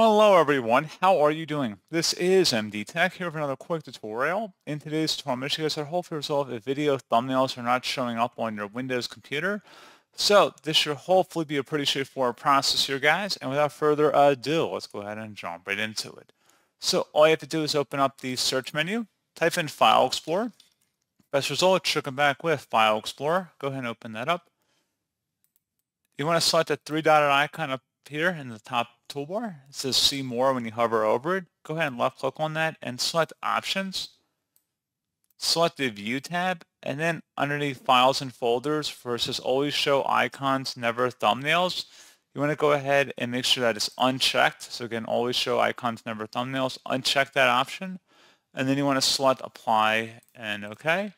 Hello everyone, how are you doing? This is MD Tech here for another quick tutorial. In today's tutorial, I'm going to show you how to hopefully resolve if video thumbnails are not showing up on your Windows computer. So this should hopefully be a pretty straightforward process here guys, and without further ado, let's go ahead and jump right into it. So all you have to do is open up the search menu, type in File Explorer. Best result should come back with File Explorer. Go ahead and open that up. You want to select the three-dotted icon up here in the top toolbar. It says see more when you hover over it. Go ahead and left click on that and select options. Select the view tab and then underneath files and folders versus always show icons, never thumbnails. You want to go ahead and make sure that it's unchecked. So again, always show icons, never thumbnails. Uncheck that option. And then you want to select apply and OK.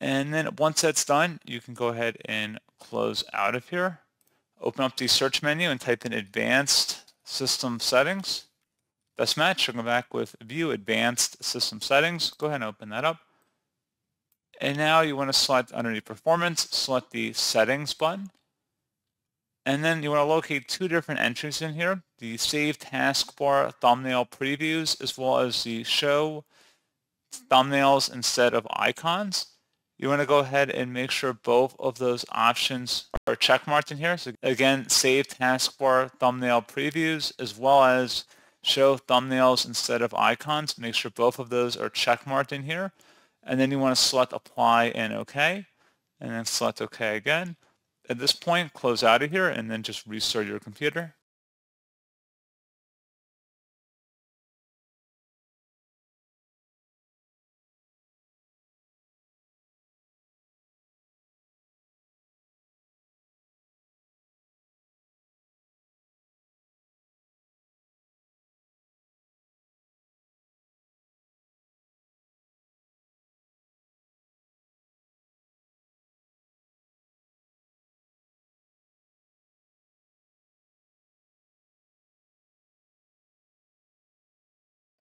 And then once that's done, you can go ahead and close out of here. Open up the search menu and type in Advanced System Settings. Best match, you'll come back with View Advanced System Settings. Go ahead and open that up. And now you want to select underneath Performance, select the Settings button. And then you want to locate two different entries in here, the Save Taskbar Thumbnail Previews, as well as the Show Thumbnails instead of Icons you want to go ahead and make sure both of those options are checkmarked in here. So again, save taskbar thumbnail previews as well as show thumbnails instead of icons. Make sure both of those are checkmarked in here. And then you want to select apply and OK. And then select OK again. At this point, close out of here and then just restart your computer.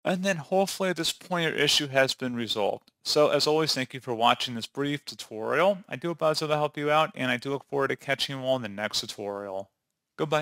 And then hopefully at this point your issue has been resolved. So as always, thank you for watching this brief tutorial. I do hope I to help you out and I do look forward to catching you all in the next tutorial. Goodbye.